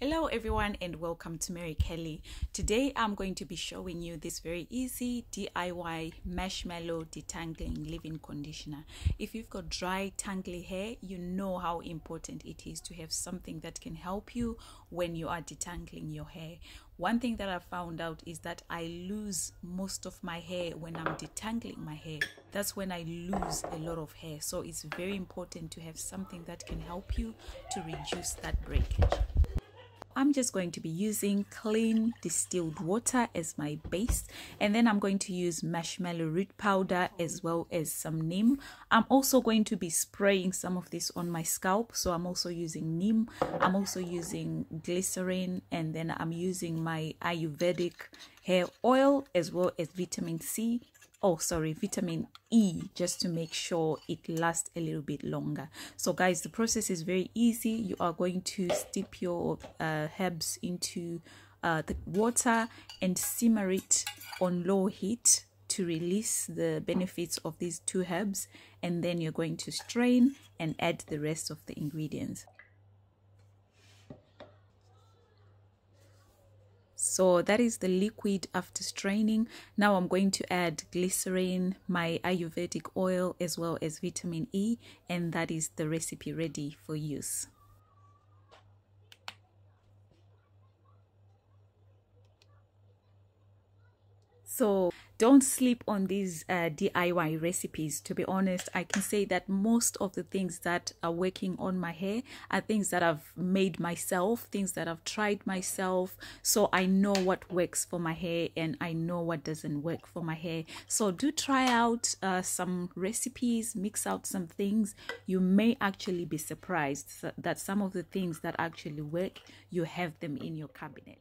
Hello everyone and welcome to Merry Curly. Today I'm going to be showing you this very easy DIY marshmallow detangling leave-in conditioner. If you've got dry tangly hair, you know how important it is to have something that can help you when you are detangling your hair. One thing that I found out is that I lose most of my hair when I'm detangling my hair. That's when I lose a lot of hair. So it's very important to have something that can help you to reduce that breakage. I'm just going to be using clean distilled water as my base and then I'm going to use marshmallow root powder as well as some neem. I'm also going to be spraying some of this on my scalp so I'm also using neem. I'm also using glycerin and then I'm using my Ayurvedic hair oil as well as vitamin C oh sorry vitamin e just to make sure it lasts a little bit longer. So guys the process is very easy. You are going to steep your uh, herbs into uh, the water and simmer it on low heat to release the benefits of these two herbs and then you're going to strain and add the rest of the ingredients so that is the liquid after straining. Now i'm going to add glycerin my ayurvedic oil as well as vitamin e and that is the recipe ready for use so don't sleep on these uh, DIY recipes. To be honest, I can say that most of the things that are working on my hair are things that I've made myself, things that I've tried myself. So I know what works for my hair and I know what doesn't work for my hair. So do try out uh, some recipes, mix out some things. You may actually be surprised that some of the things that actually work, you have them in your cabinet.